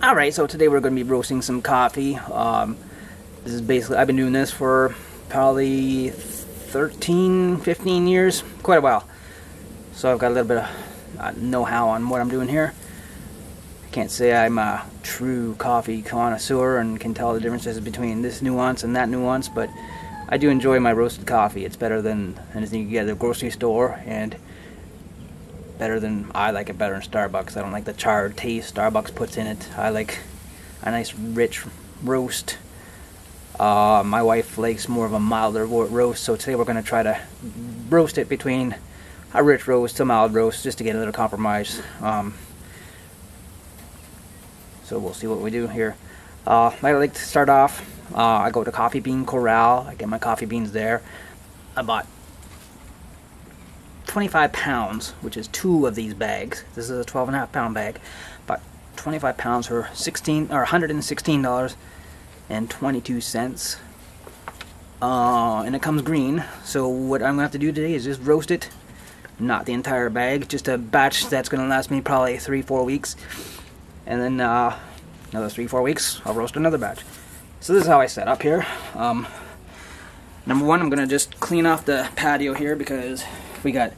Alright, so today we're going to be roasting some coffee. Um, this is basically, I've been doing this for probably 13, 15 years, quite a while. So I've got a little bit of uh, know-how on what I'm doing here. I can't say I'm a true coffee connoisseur and can tell the differences between this nuance and that nuance, but I do enjoy my roasted coffee. It's better than anything you get at the grocery store, and better than I like it better in Starbucks. I don't like the charred taste Starbucks puts in it. I like a nice rich roast. Uh, my wife likes more of a milder roast, so today we're going to try to roast it between a rich roast to mild roast just to get a little compromise. Um, so we'll see what we do here. Uh, I like to start off, uh, I go to Coffee Bean Corral, I get my coffee beans there. I bought 25 pounds, which is two of these bags. This is a 12 and a half pound bag. About 25 pounds for 16 or 116 dollars and 22 cents. Uh, and it comes green. So what I'm gonna have to do today is just roast it, not the entire bag, just a batch that's gonna last me probably three, four weeks, and then uh, another three, four weeks, I'll roast another batch. So this is how I set up here. Um, number one, I'm gonna just clean off the patio here because we got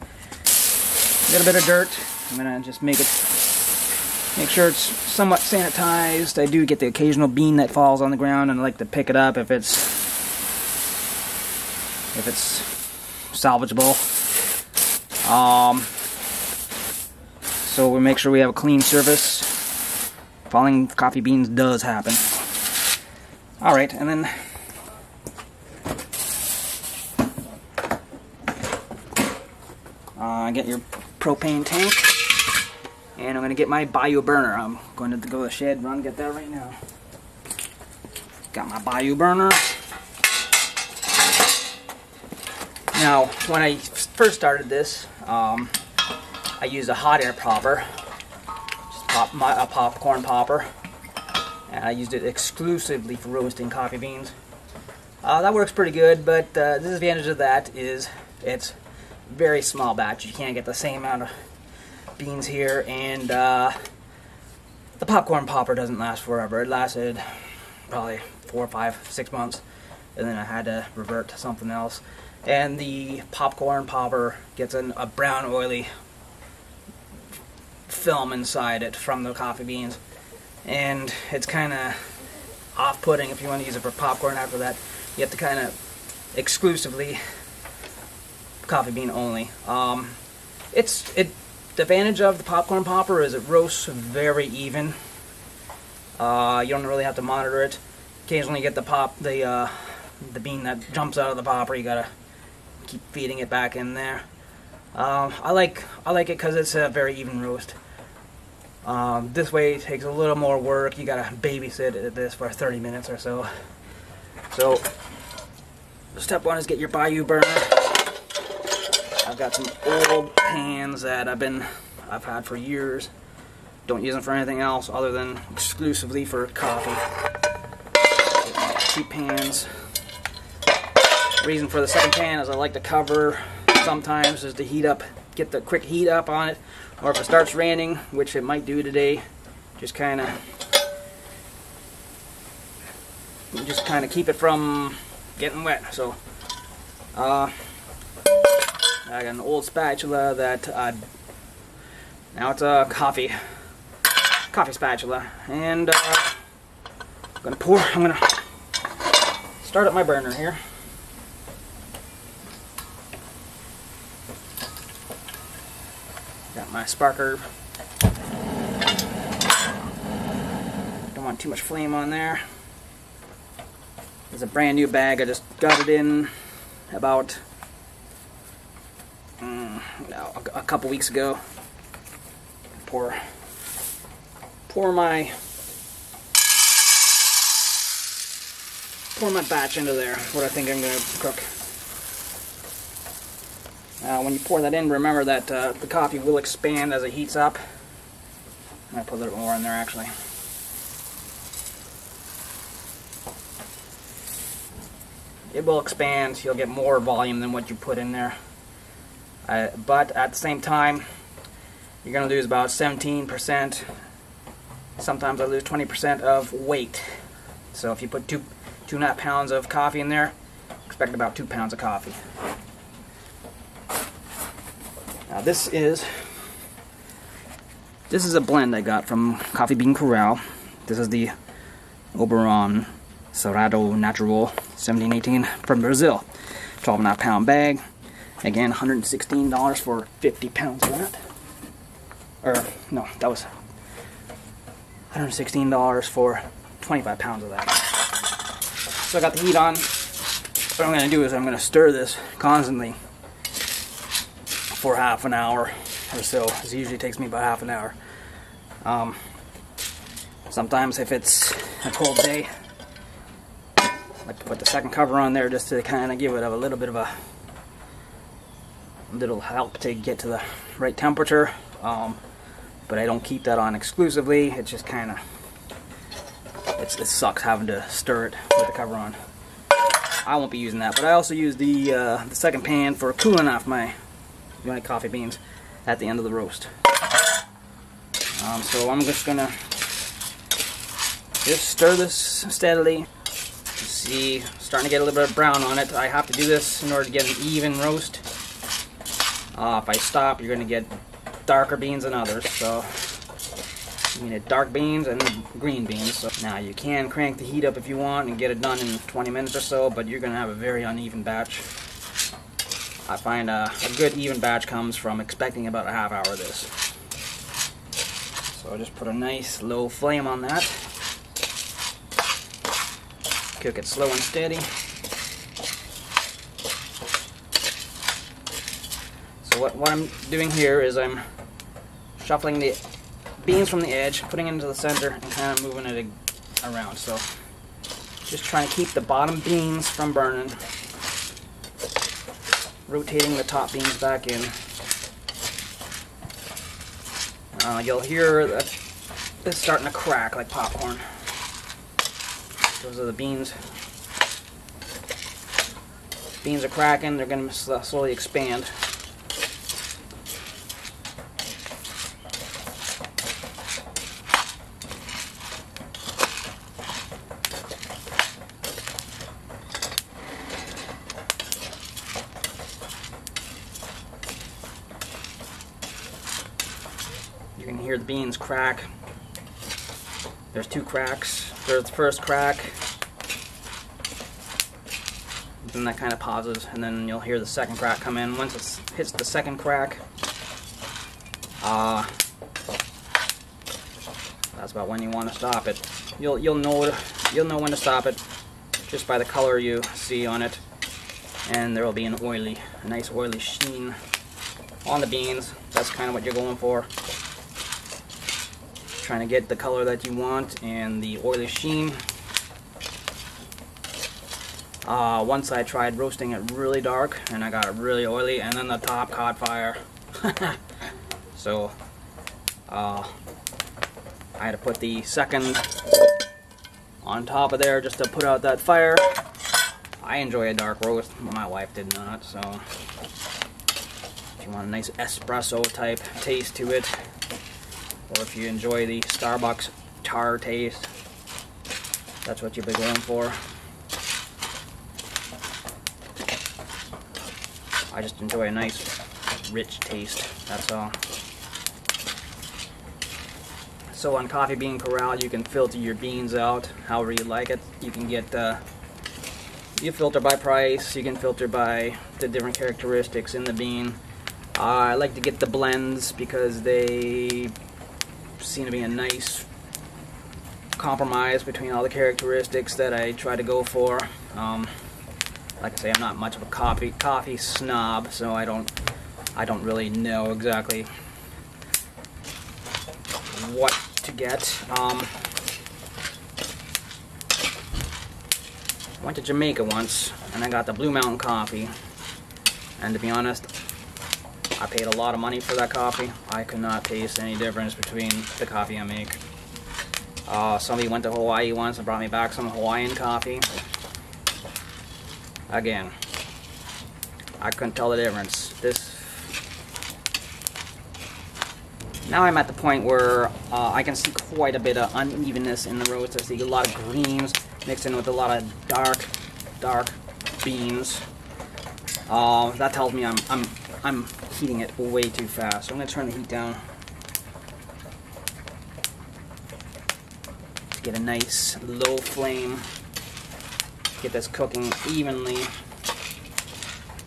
a little bit of dirt. I'm gonna just make it, make sure it's somewhat sanitized. I do get the occasional bean that falls on the ground, and I like to pick it up if it's if it's salvageable. Um, so we make sure we have a clean surface. Falling coffee beans does happen. All right, and then Uh, get your propane tank. And I'm going to get my Bayou burner. I'm going to go to the shed, run, get that right now. Got my Bayou burner. Now, when I first started this, um, I used a hot air popper. Just pop my, a popcorn popper. And I used it exclusively for roasting coffee beans. Uh, that works pretty good, but uh, the disadvantage of that is it's very small batch. You can't get the same amount of beans here, and uh, the popcorn popper doesn't last forever. It lasted probably four, five, six months, and then I had to revert to something else. And the popcorn popper gets an, a brown, oily film inside it from the coffee beans, and it's kind of off-putting if you want to use it for popcorn. After that, you have to kind of exclusively coffee bean only. Um, it's it. The advantage of the popcorn popper is it roasts very even. Uh, you don't really have to monitor it. Occasionally, you get the pop the uh, the bean that jumps out of the popper. You gotta keep feeding it back in there. Um, I like I like it because it's a very even roast. Um, this way it takes a little more work. You gotta babysit this for 30 minutes or so. So, step one is get your Bayou burner. Got some old pans that I've been I've had for years. Don't use them for anything else other than exclusively for coffee. Cheap pans. Reason for the second pan is I like to cover sometimes is to heat up, get the quick heat up on it, or if it starts raining, which it might do today, just kind of just kind of keep it from getting wet. So. Uh, I got an old spatula that uh, now it's a coffee coffee spatula, and uh, I'm gonna pour. I'm gonna start up my burner here. Got my sparker. Don't want too much flame on there. It's a brand new bag. I just got it in about a, a couple weeks ago. Pour pour my pour my batch into there. What I think I'm going to cook. Now, when you pour that in, remember that uh, the coffee will expand as it heats up. I'm to put a little more in there, actually. It will expand. You'll get more volume than what you put in there. Uh, but at the same time, you're going to lose about 17% sometimes I lose 20% of weight. So if you put two, two and a half pounds of coffee in there, expect about two pounds of coffee. Now this is this is a blend I got from Coffee Bean Corral. This is the Oberon Cerrado Natural 1718 from Brazil. 12 and a half pound bag. Again, $116 for 50 pounds of that. Or, no, that was $116 for 25 pounds of that. So I got the heat on. What I'm going to do is I'm going to stir this constantly for half an hour or so. This usually takes me about half an hour. Um, sometimes if it's a cold day, I like to put the second cover on there just to kind of give it a little bit of a little help to get to the right temperature. Um, but I don't keep that on exclusively. It just kind of it sucks having to stir it with the cover on. I won't be using that, but I also use the uh, the second pan for cooling off my my coffee beans at the end of the roast. Um, so I'm just gonna just stir this steadily. see, starting to get a little bit of brown on it. I have to do this in order to get an even roast. Uh, if I stop, you're gonna get darker beans than others. So you need dark beans and green beans. So now you can crank the heat up if you want and get it done in 20 minutes or so, but you're gonna have a very uneven batch. I find a, a good even batch comes from expecting about a half hour of this. So I'll just put a nice low flame on that. Cook it slow and steady. What, what I'm doing here is I'm shuffling the beans from the edge, putting it into the center, and kind of moving it around. So just trying to keep the bottom beans from burning. Rotating the top beans back in. Uh, you'll hear that it's starting to crack like popcorn. Those are the beans. Beans are cracking, they're going to slowly expand. You crack. There's two cracks. There's the first crack. Then that kind of pauses, and then you'll hear the second crack come in. Once it hits the second crack, uh, that's about when you want to stop it. You'll you'll know you'll know when to stop it just by the color you see on it, and there will be an oily, a nice oily sheen on the beans. That's kind of what you're going for trying to get the color that you want and the oily sheen. Uh, once I tried roasting it really dark and I got it really oily and then the top caught fire. so uh, I had to put the second on top of there just to put out that fire. I enjoy a dark roast. My wife did not, so if you want a nice espresso type taste to it, or if you enjoy the Starbucks tar taste, that's what you'll be going for. I just enjoy a nice rich taste, that's all. So on Coffee Bean Corral you can filter your beans out however you like it. You can get, uh, you filter by price, you can filter by the different characteristics in the bean. Uh, I like to get the blends because they seem to be a nice compromise between all the characteristics that I try to go for. Um, like I say, I'm not much of a coffee coffee snob, so I don't I don't really know exactly what to get. Um, went to Jamaica once, and I got the Blue Mountain coffee, and to be honest, I paid a lot of money for that coffee. I could not taste any difference between the coffee I make. Uh, somebody went to Hawaii once and brought me back some Hawaiian coffee. Again, I couldn't tell the difference. This, Now I'm at the point where uh, I can see quite a bit of unevenness in the roast. I see a lot of greens mixed in with a lot of dark, dark beans. Uh, that tells me I'm, I'm, I'm heating it way too fast. So I'm going to turn the heat down to get a nice low flame. Get this cooking evenly.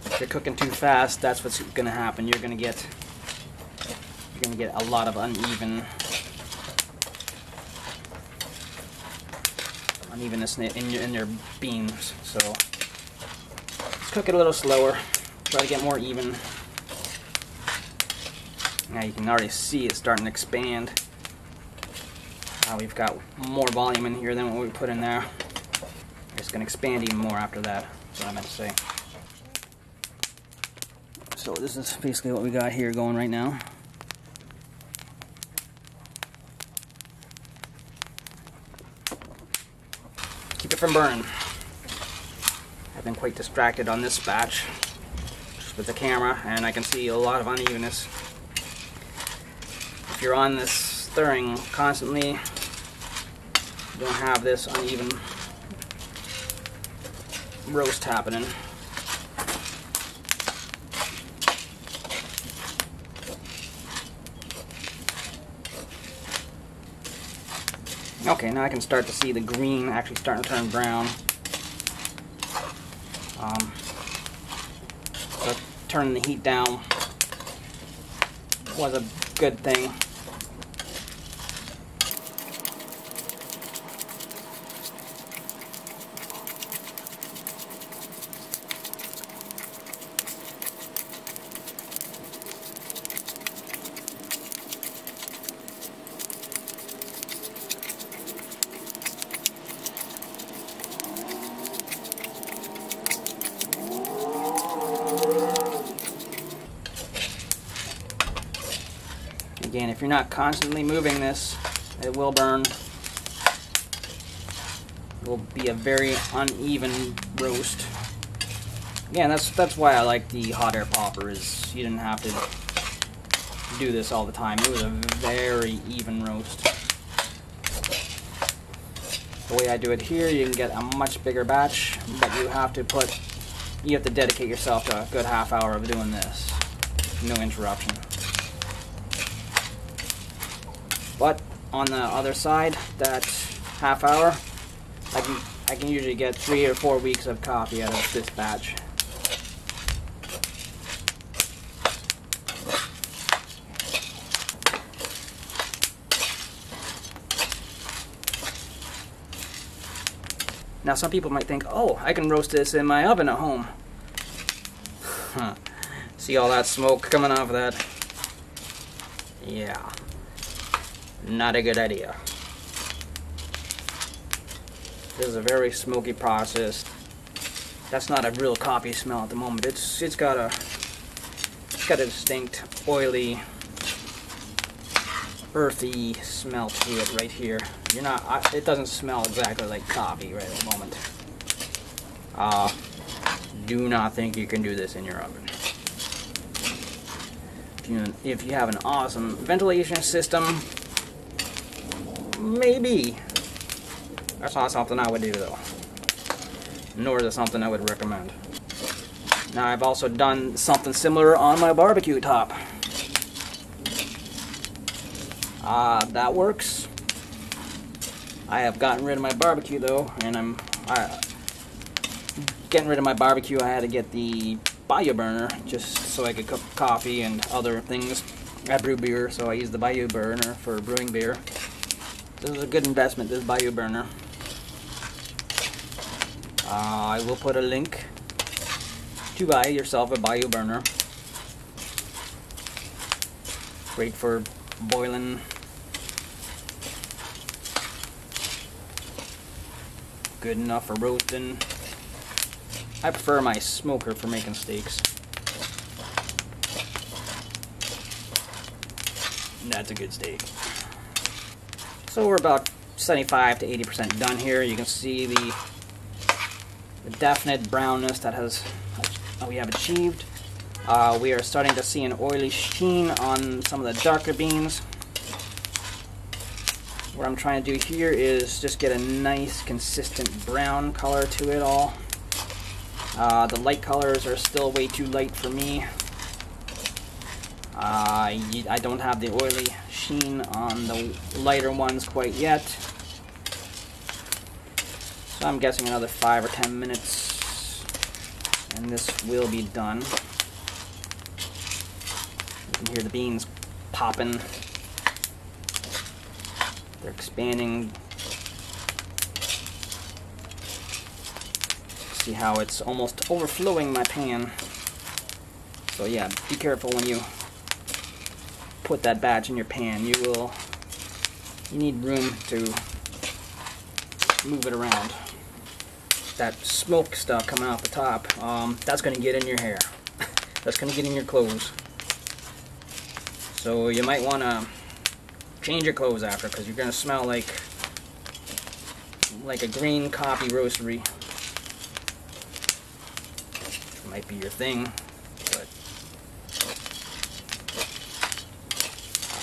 If you're cooking too fast, that's what's going to happen. You're going to get you're going to get a lot of uneven unevenness in your, in your beans. So cook it a little slower. Try to get more even. Now you can already see it starting to expand. Now we've got more volume in here than what we put in there. It's going to expand even more after that. That's what I meant to say. So this is basically what we got here going right now. keep it from burning. I've been quite distracted on this batch with the camera and I can see a lot of unevenness. If you're on this stirring constantly, you don't have this uneven roast happening. Okay, now I can start to see the green actually starting to turn brown. Um, so turning the heat down was a good thing. Again, if you're not constantly moving this, it will burn. It will be a very uneven roast. Again, that's that's why I like the hot air popper is you didn't have to do this all the time. It was a very even roast. The way I do it here, you can get a much bigger batch, but you have to put, you have to dedicate yourself to a good half hour of doing this. No interruption. But on the other side, that half hour, I can I can usually get three or four weeks of coffee out of this batch. Now some people might think, oh, I can roast this in my oven at home. See all that smoke coming off of that? Yeah not a good idea. This is a very smoky process. That's not a real coffee smell at the moment. It's it's got a it's got a distinct oily, earthy smell to it right here. You're not. It doesn't smell exactly like coffee right at the moment. Uh, do not think you can do this in your oven. If you, if you have an awesome ventilation system, Maybe. That's not something I would do though. Nor is it something I would recommend. Now I've also done something similar on my barbecue top. Uh, that works. I have gotten rid of my barbecue though, and I'm getting rid of my barbecue. I had to get the Bayou burner just so I could cook coffee and other things. I brew beer, so I use the Bayou burner for brewing beer. This is a good investment, this Bayou burner. Uh, I will put a link to buy yourself a Bayou burner. Great for boiling good enough for roasting. I prefer my smoker for making steaks. That's a good steak. So we're about 75 to 80% done here. You can see the, the definite brownness that has that we have achieved. Uh, we are starting to see an oily sheen on some of the darker beans. what I'm trying to do here is just get a nice consistent brown color to it all. Uh, the light colors are still way too light for me. Uh, I don't have the oily on the lighter ones quite yet. So I'm guessing another 5 or 10 minutes and this will be done. You can hear the beans popping. They're expanding. See how it's almost overflowing my pan. So yeah, be careful when you put that batch in your pan. You will, you need room to move it around. That smoke stuff coming off the top, um, that's going to get in your hair. that's going to get in your clothes. So you might want to change your clothes after because you're going to smell like like a green coffee roastery. Might be your thing, but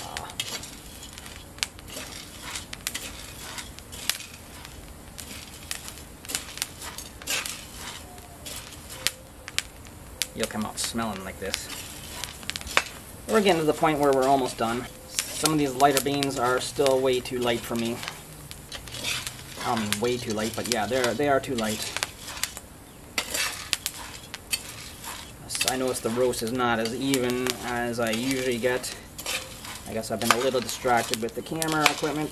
uh, you'll come out smelling like this. We're getting to the point where we're almost done. Some of these lighter beans are still way too light for me. I mean, way too light, but yeah, they're they are too light. I notice the roast is not as even as I usually get. I guess I've been a little distracted with the camera equipment.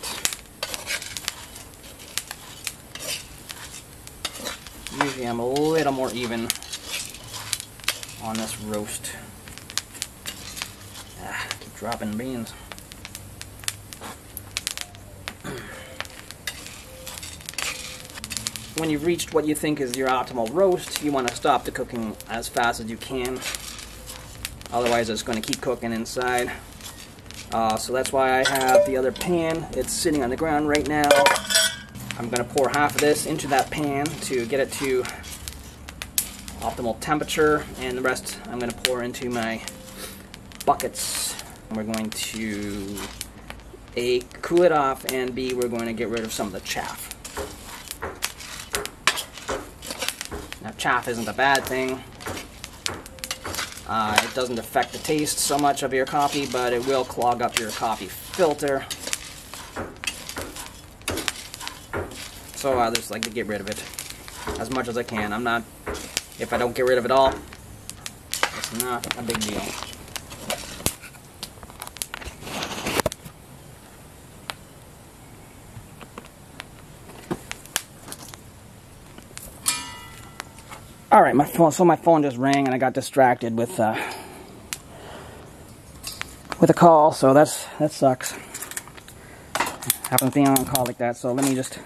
Usually I'm a little more even on this roast Keep dropping beans. when you've reached what you think is your optimal roast, you want to stop the cooking as fast as you can. Otherwise, it's going to keep cooking inside. Uh, so that's why I have the other pan. It's sitting on the ground right now. I'm going to pour half of this into that pan to get it to optimal temperature, and the rest I'm going to pour into my buckets we're going to A, cool it off, and B, we're going to get rid of some of the chaff. Now chaff isn't a bad thing. Uh, it doesn't affect the taste so much of your coffee, but it will clog up your coffee filter. So I just like to get rid of it as much as I can. I'm not, if I don't get rid of it all, it's not a big deal. All right, my phone. So my phone just rang, and I got distracted with uh, with a call. So that's that sucks. Happens being on call like that. So let me just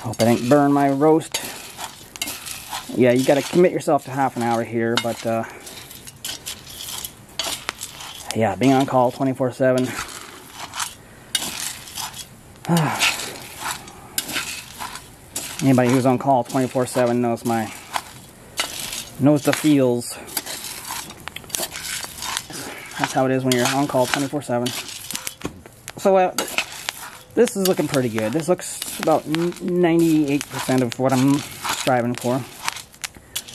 hope I didn't burn my roast. Yeah, you got to commit yourself to half an hour here, but uh, yeah, being on call 24 seven. Anybody who's on call 24-7 knows my knows the feels. That's how it is when you're on call 24-7. So uh, this is looking pretty good. This looks about 98% of what I'm striving for.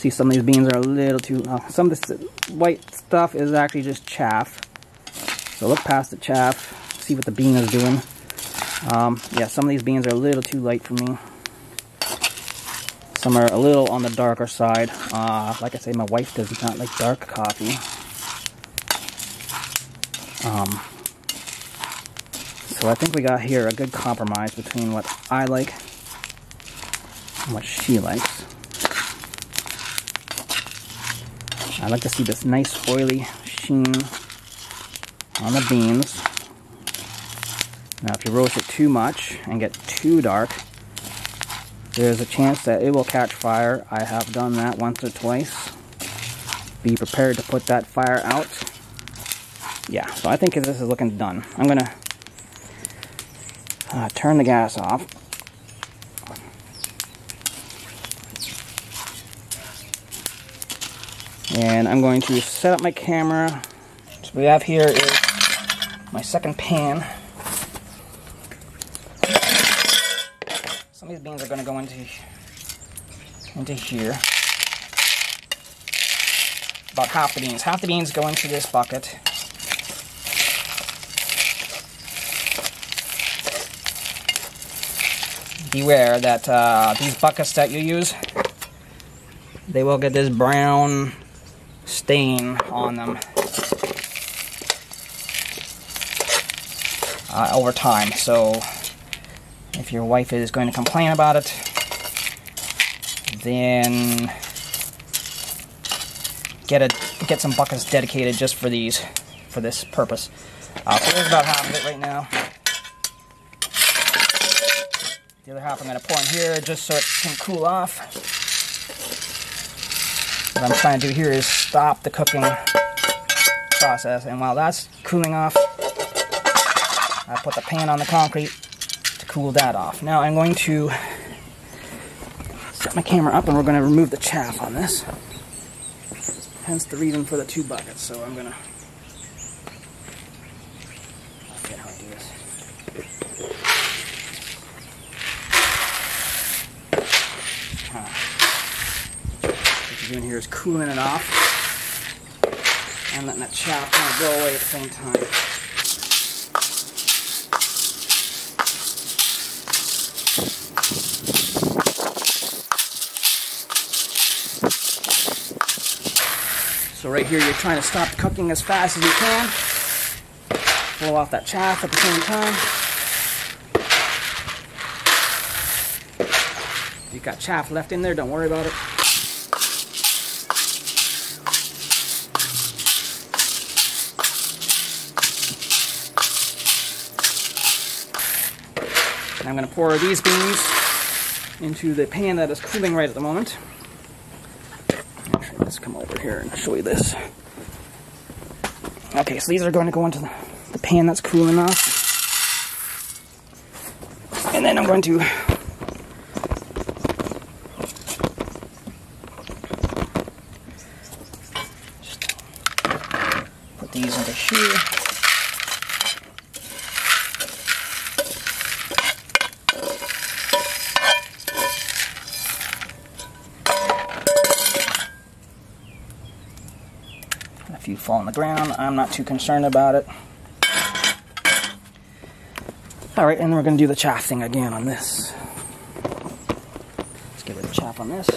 See, some of these beans are a little too... Uh, some of this white stuff is actually just chaff. So look past the chaff, see what the bean is doing. Um, yeah, some of these beans are a little too light for me. Some are a little on the darker side. Uh, like I say, my wife does not like dark coffee. Um, so I think we got here a good compromise between what I like and what she likes. I like to see this nice oily sheen on the beans. Now if you roast it too much and get too dark, there's a chance that it will catch fire. I have done that once or twice. Be prepared to put that fire out. Yeah, so I think this is looking done. I'm to uh, turn the gas off. And I'm going to set up my camera. So what we have here is my second pan. Some of these beans are going to go into, into here. About half the beans. Half the beans go into this bucket. beware that uh, these buckets that you use, they will get this brown stain on them uh, over time. So if your wife is going to complain about it, then get a get some buckets dedicated just for these for this purpose. Uh, so there's about half of it right now. The other half I'm going to pour in here just so it can cool off. What I'm trying to do here is stop the cooking process, and while that's cooling off, I put the pan on the concrete to cool that off. Now I'm going to set my camera up and we're going to remove the chaff on this. Hence the reason for the two buckets. So I'm going to how. Doing here is cooling it off and letting that chaff kind of go away at the same time. So right here, you're trying to stop cooking as fast as you can. Blow off that chaff at the same time. If you've got chaff left in there, don't worry about it. And I'm going to pour these beans into the pan that is cooling right at the moment. Actually, let's come over here and show you this. Okay, so these are going to go into the, the pan that's cooling off. And then I'm going to just put these into here. A few fall on the ground. I'm not too concerned about it. All right, and we're to do the chaff thing again on this. Let's get rid of chaff on this.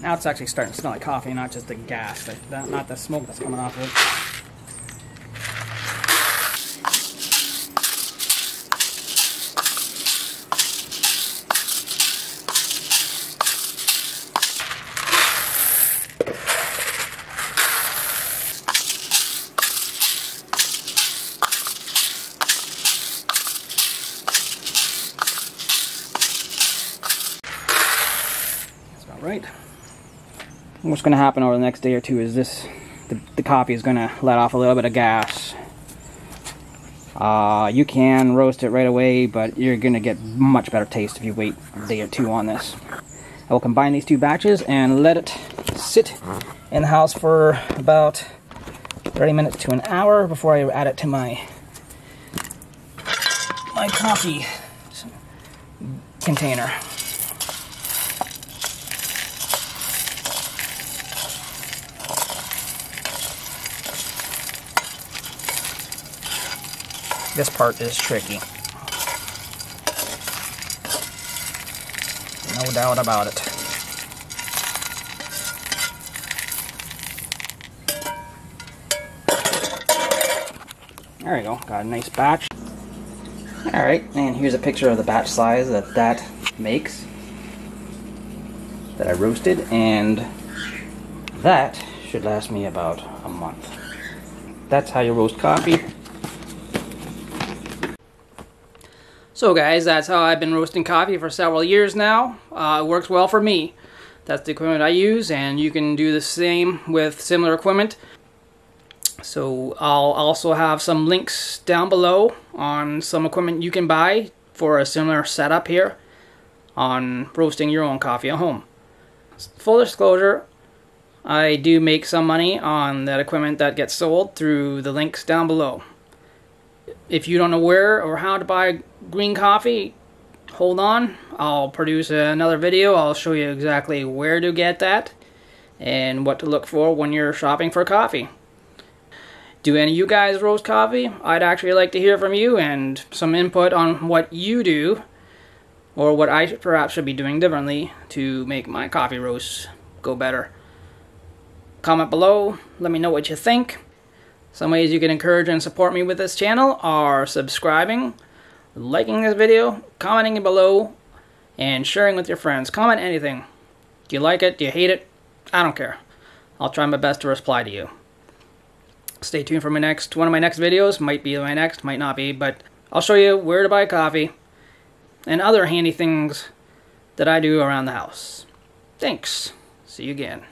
Now it's actually starting to smell like coffee, not just the gas, not the smoke that's coming off of it. That's about right. What's going to happen over the next day or two is this, the, the coffee is going to let off a little bit of gas. Uh, you can roast it right away, but you're going to get much better taste if you wait a day or two on this. I will combine these two batches and let it sit in the house for about 30 minutes to an hour before I add it to my my coffee container. This part is tricky. No doubt about it. There we go, got a nice batch. Alright, and here's a picture of the batch size that that makes. That I roasted, and that should last me about a month. That's how you roast coffee. So guys, that's how I've been roasting coffee for several years now. Uh, it works well for me. That's the equipment I use, and you can do the same with similar equipment. So I'll also have some links down below on some equipment you can buy for a similar setup here on roasting your own coffee at home. Full disclosure, I do make some money on that equipment that gets sold through the links down below. If you don't know where or how to buy green coffee, hold on. I'll produce another video. I'll show you exactly where to get that and what to look for when you're shopping for coffee. Do any of you guys roast coffee? I'd actually like to hear from you and some input on what you do or what I perhaps should be doing differently to make my coffee roasts go better. Comment below, let me know what you think. Some ways you can encourage and support me with this channel are subscribing, liking this video, commenting below, and sharing with your friends. Comment anything. Do you like it? Do you hate it? I don't care. I'll try my best to reply to you. Stay tuned for my next one of my next videos. Might be my next, might not be, but I'll show you where to buy coffee and other handy things that I do around the house. Thanks. See you again.